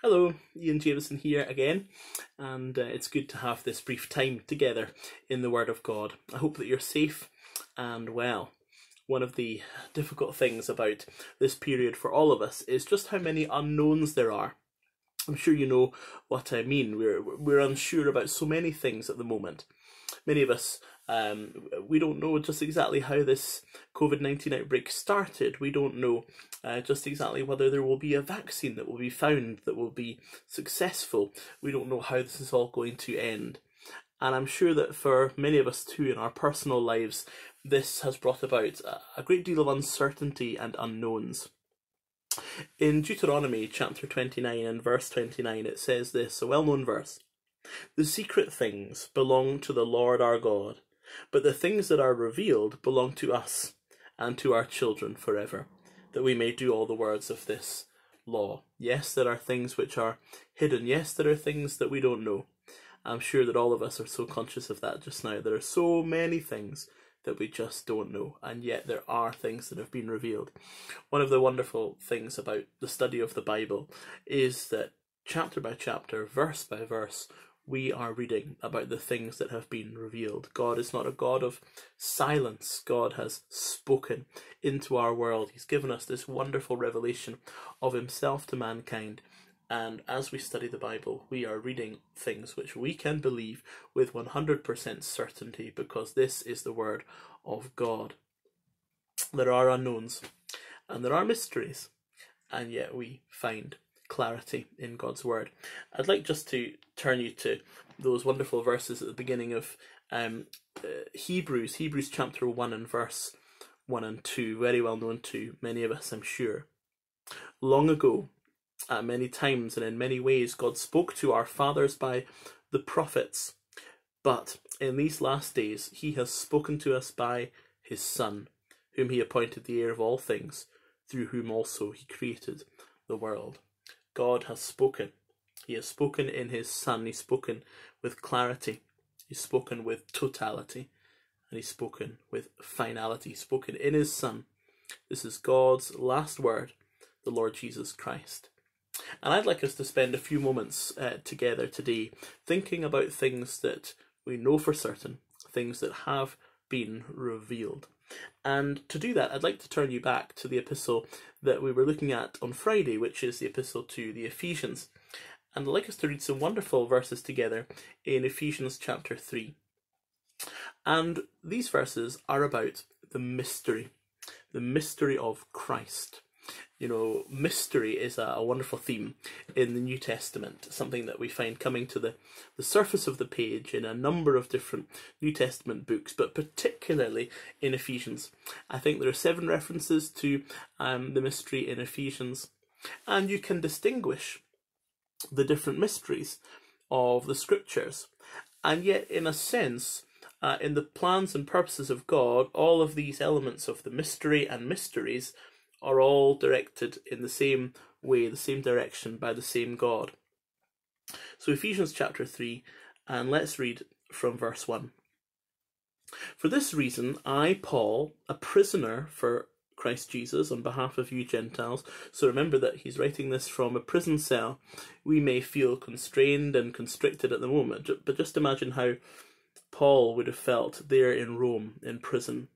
Hello, Iain Jamieson here again, and uh, it's good to have this brief time together in the Word of God. I hope that you're safe and well. One of the difficult things about this period for all of us is just how many unknowns there are. I'm sure you know what I mean. We're we're unsure about so many things at the moment. Many of us um, we don't know just exactly how this COVID 19 outbreak started. We don't know uh, just exactly whether there will be a vaccine that will be found that will be successful. We don't know how this is all going to end. And I'm sure that for many of us too in our personal lives, this has brought about a great deal of uncertainty and unknowns. In Deuteronomy chapter 29 and verse 29, it says this, a well known verse The secret things belong to the Lord our God but the things that are revealed belong to us and to our children forever, that we may do all the words of this law. Yes, there are things which are hidden. Yes, there are things that we don't know. I'm sure that all of us are so conscious of that just now. There are so many things that we just don't know, and yet there are things that have been revealed. One of the wonderful things about the study of the Bible is that chapter by chapter, verse by verse, we are reading about the things that have been revealed. God is not a God of silence. God has spoken into our world. He's given us this wonderful revelation of Himself to mankind. And as we study the Bible, we are reading things which we can believe with 100% certainty because this is the Word of God. There are unknowns and there are mysteries, and yet we find clarity in God's word. I'd like just to turn you to those wonderful verses at the beginning of um, uh, Hebrews, Hebrews chapter 1 and verse 1 and 2, very well known to many of us, I'm sure. Long ago, at many times and in many ways, God spoke to our fathers by the prophets. But in these last days, He has spoken to us by His Son, whom He appointed the heir of all things, through whom also He created the world. God has spoken. He has spoken in His Son. He's spoken with clarity. He's spoken with totality. And He's spoken with finality. He's spoken in His Son. This is God's last word, the Lord Jesus Christ. And I'd like us to spend a few moments uh, together today thinking about things that we know for certain, things that have been revealed. And to do that, I'd like to turn you back to the epistle that we were looking at on Friday, which is the epistle to the Ephesians. And I'd like us to read some wonderful verses together in Ephesians chapter 3. And these verses are about the mystery, the mystery of Christ you know, mystery is a, a, wonderful theme in the New Testament, something that we find coming to the, the surface of the page in a number of different New Testament books, but particularly in Ephesians. I think there are seven references to um, the mystery in Ephesians, and you can distinguish the different mysteries of the scriptures. And yet, in a sense, uh, in the plans and purposes of God, all of these elements of the mystery and mysteries are all directed in the same way, the same direction by the same God. So, Ephesians chapter 3, and let's read from verse 1. For this reason, I, Paul, a prisoner for Christ Jesus on behalf of you Gentiles. So remember that he's writing this from a prison cell. We may feel constrained and constricted at the moment, but just imagine how Paul would have felt there in Rome in prison.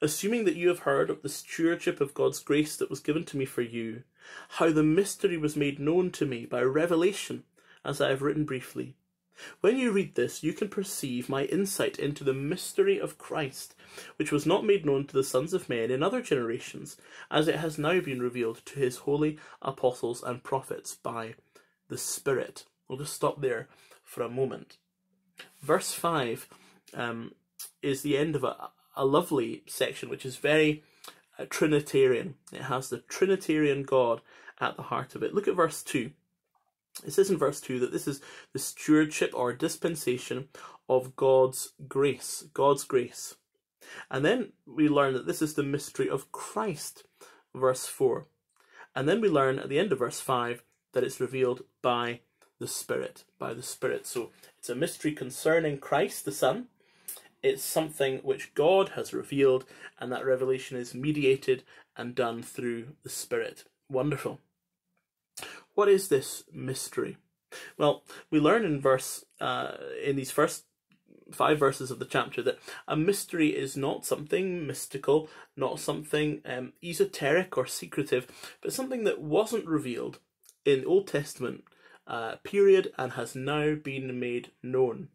Assuming that you have heard of the stewardship of God's grace that was given to me for you, how the mystery was made known to me by revelation, as I have written briefly. When you read this, you can perceive my insight into the mystery of Christ, which was not made known to the sons of men in other generations, as it has now been revealed to his holy apostles and prophets by the Spirit. We'll just stop there for a moment. Verse 5 um, is the end of a, a lovely section which is very uh, Trinitarian. It has the Trinitarian God at the heart of it. Look at verse 2. It says in verse 2 that this is the stewardship or dispensation of God's grace. God's grace. And then we learn that this is the mystery of Christ, verse 4. And then we learn at the end of verse 5 that it's revealed by the Spirit. By the Spirit. So it's a mystery concerning Christ, the Son, it's something which God has revealed, and that revelation is mediated and done through the Spirit. Wonderful. What is this mystery? Well, we learn in verse uh, in these first five verses of the chapter that a mystery is not something mystical, not something um, esoteric or secretive, but something that wasn't revealed in Old Testament uh, period and has now been made known.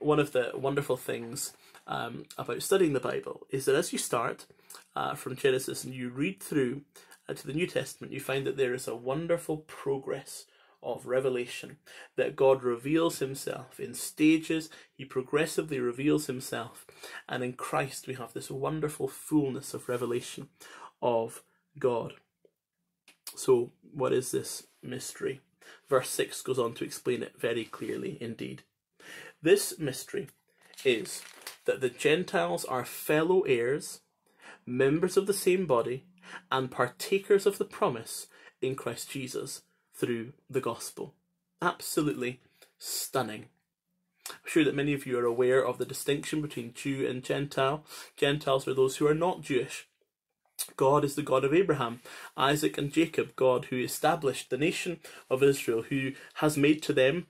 One of the wonderful things um, about studying the Bible is that as you start uh, from Genesis and you read through uh, to the New Testament, you find that there is a wonderful progress of revelation, that God reveals himself in stages, he progressively reveals himself, and in Christ we have this wonderful fullness of revelation of God. So, what is this mystery? Verse 6 goes on to explain it very clearly indeed. This mystery is that the Gentiles are fellow heirs, members of the same body, and partakers of the promise in Christ Jesus through the gospel. Absolutely stunning. I'm sure that many of you are aware of the distinction between Jew and Gentile. Gentiles are those who are not Jewish. God is the God of Abraham, Isaac, and Jacob, God who established the nation of Israel, who has made to them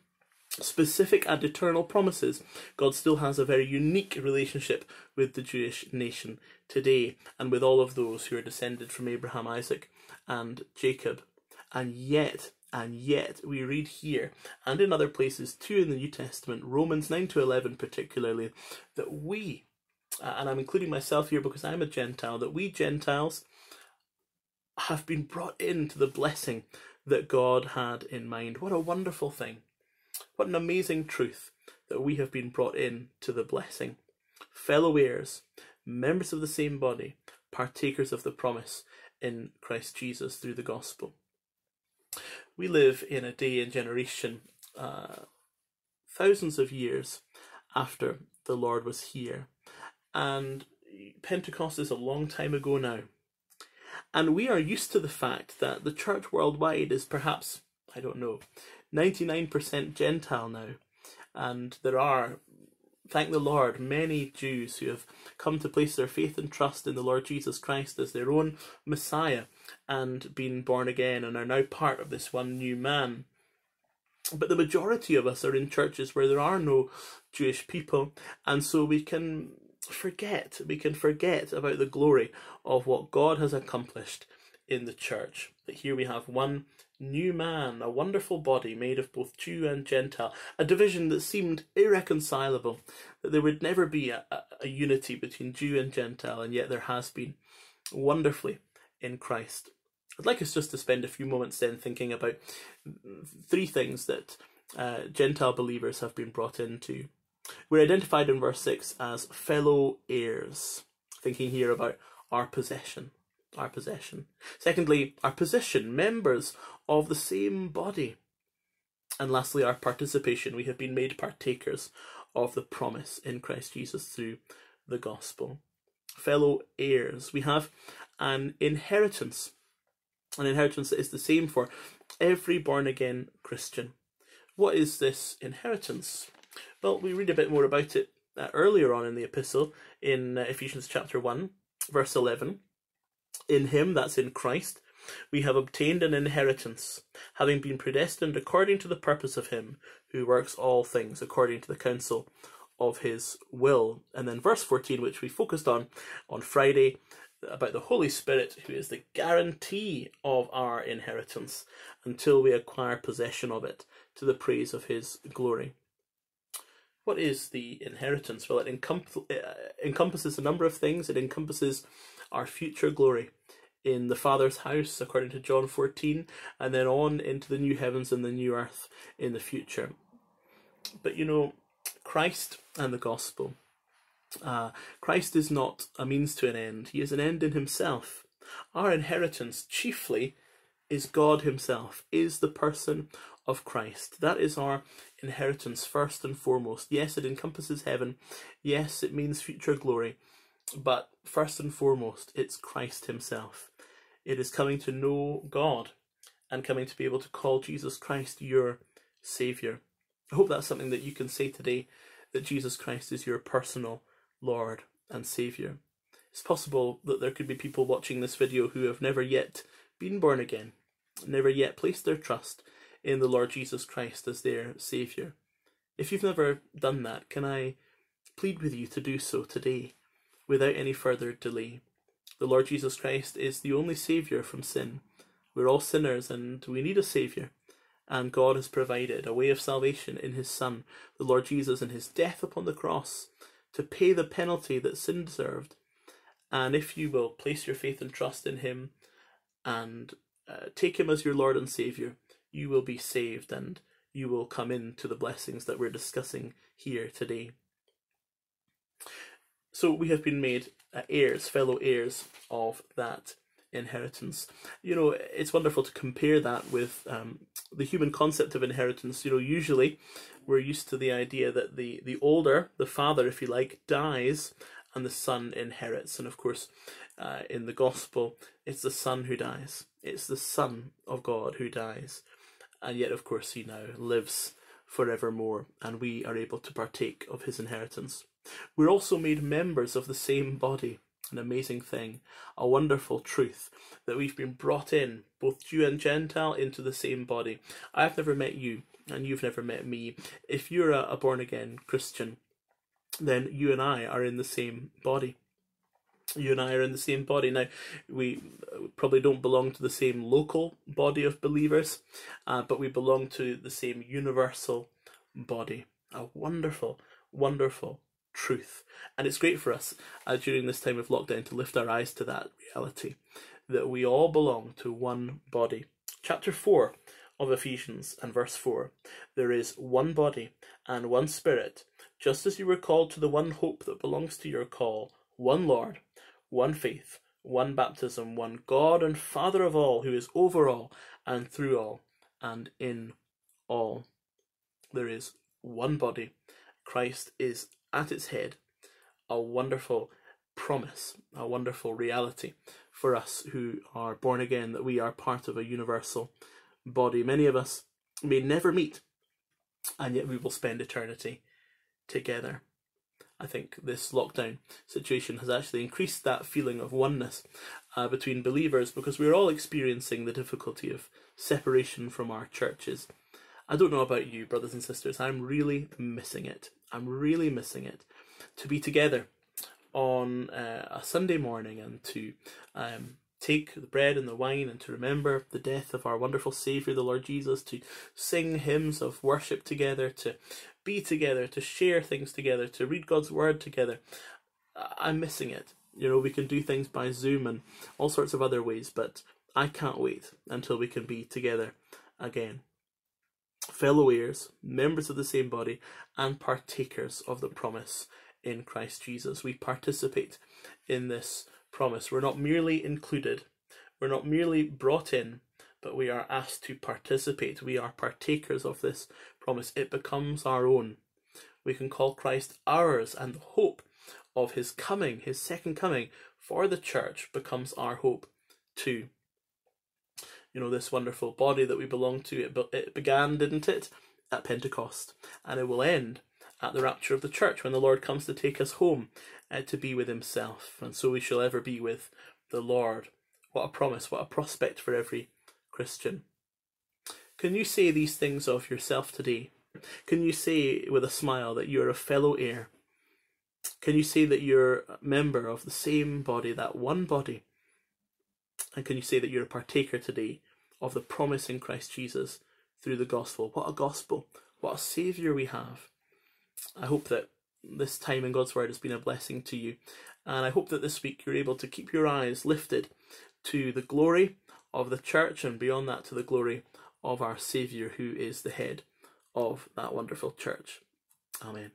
specific and eternal promises. God still has a very unique relationship with the Jewish nation today and with all of those who are descended from Abraham, Isaac, and Jacob. And yet, and yet, we read here and in other places too in the New Testament, Romans 9 to 11 particularly, that we, and I'm including myself here because I'm a Gentile, that we Gentiles have been brought into the blessing that God had in mind. What a wonderful thing. What an amazing truth that we have been brought in to the blessing. Fellow heirs, members of the same body, partakers of the promise in Christ Jesus through the gospel we live in a day and generation uh, thousands of years after the Lord was here. And Pentecost is a long time ago now. And we are used to the fact that the church worldwide is perhaps, I don't know, 99% Gentile now. And there are thank the Lord, many Jews who have come to place their faith and trust in the Lord Jesus Christ as their own Messiah and been born again and are now part of this one new man. But the majority of us are in churches where there are no Jewish people, and so we can forget, we can forget about the glory of what God has accomplished in the church. Here we have one new man, a wonderful body made of both Jew and Gentile, a division that seemed irreconcilable, that there would never be a, a, a unity between Jew and Gentile, and yet there has been wonderfully in Christ. I'd like us just to spend a few moments then thinking about three things that uh, Gentile believers have been brought into. We're identified in verse 6 as fellow heirs, thinking here about our possession our possession. Secondly, our position, members of the same body. And lastly, our participation. We have been made partakers of the promise in Christ Jesus through the gospel. Fellow heirs, we have an inheritance. An inheritance that is the same for every born again Christian. What is this inheritance? Well, we read a bit more about it uh, earlier on in the epistle in uh, Ephesians chapter 1, verse 11 in him, that's in Christ, we have obtained an inheritance, having been predestined according to the purpose of him who works all things according to the counsel of his will. And then verse 14, which we focused on on Friday, about the Holy Spirit, who is the guarantee of our inheritance until we acquire possession of it to the praise of his glory. What is the inheritance? Well, it uh, encompasses a number of things. It encompasses our future glory in the Father's house, according to John 14, and then on into the new heavens and the new earth in the future. But you know, Christ and the gospel. Uh, Christ is not a means to an end, he is an end in himself. Our inheritance chiefly is God himself, is the person of Christ. That is our inheritance first and foremost. Yes, it encompasses heaven. Yes, it means future glory. But first and foremost, it's Christ Himself. It is coming to know God and coming to be able to call Jesus Christ your Saviour. I hope that's something that you can say today that Jesus Christ is your personal Lord and Saviour. It's possible that there could be people watching this video who have never yet been born again. Never yet placed their trust in the Lord Jesus Christ as their Saviour. If you've never done that, can I plead with you to do so today without any further delay? The Lord Jesus Christ is the only Saviour from sin. We're all sinners and we need a Saviour. And God has provided a way of salvation in His Son, the Lord Jesus, and His death upon the cross to pay the penalty that sin deserved. And if you will place your faith and trust in Him and uh, take Him as your Lord and Saviour, you will be saved and you will come into the blessings that we're discussing here today. So we have been made uh, heirs, fellow heirs of that inheritance. You know, it's wonderful to compare that with um, the human concept of inheritance. You know, usually we're used to the idea that the, the older, the father, if you like, dies and the son inherits. And of course, uh, in the gospel, it's the son who dies. It's the son of God who dies. And yet, of course, he now lives forevermore, and we are able to partake of his inheritance. We're also made members of the same body. An amazing thing, a wonderful truth that we've been brought in, both Jew and Gentile, into the same body. I've never met you, and you've never met me. If you're a, a born again Christian, then you and I are in the same body. You and I are in the same body. Now, we probably don't belong to the same local body of believers, uh, but we belong to the same universal body. A wonderful, wonderful truth. And it's great for us uh, during this time of lockdown to lift our eyes to that reality that we all belong to one body. Chapter 4 of Ephesians and verse 4 There is one body and one spirit, just as you were called to the one hope that belongs to your call, one Lord, one faith, one baptism, one God and Father of all, who is over all and through all and in all. There is one body. Christ is at its head. A wonderful promise, a wonderful reality for us who are born again that we are part of a universal body. Many of us may never meet, and yet we will spend eternity together. I think this lockdown situation has actually increased that feeling of oneness uh, between believers because we're all experiencing the difficulty of separation from our churches. I don't know about you, brothers and sisters, I'm really missing it. I'm really missing it. To be together on uh, a Sunday morning and to um, take the bread and the wine and to remember the death of our wonderful Saviour, the Lord Jesus, to sing hymns of worship together, to be together, to share things together, to read God's Word together. I'm missing it. You know, we can do things by Zoom and all sorts of other ways, but I can't wait until we can be together again. Fellow heirs, members of the same body, and partakers of the promise in Christ Jesus. We participate in this promise. We're not merely included, we're not merely brought in, but we are asked to participate. We are partakers of this promise. It becomes our own. We can call Christ ours, and the hope of his coming, his second coming for the church, becomes our hope too. You know, this wonderful body that we belong to, it, it began, didn't it, at Pentecost, and it will end at the rapture of the church when the Lord comes to take us home uh, to be with himself, and so we shall ever be with the Lord. What a promise, what a prospect for every Christian. Can you say these things of yourself today? Can you say with a smile that you're a fellow heir? Can you say that you're a member of the same body, that one body? And can you say that you're a partaker today of the promise in Christ Jesus through the gospel? What a gospel! What a saviour we have! I hope that this time in God's Word has been a blessing to you. And I hope that this week you're able to keep your eyes lifted to the glory of the church and beyond that to the glory of our Saviour, who is the head of that wonderful church. Amen.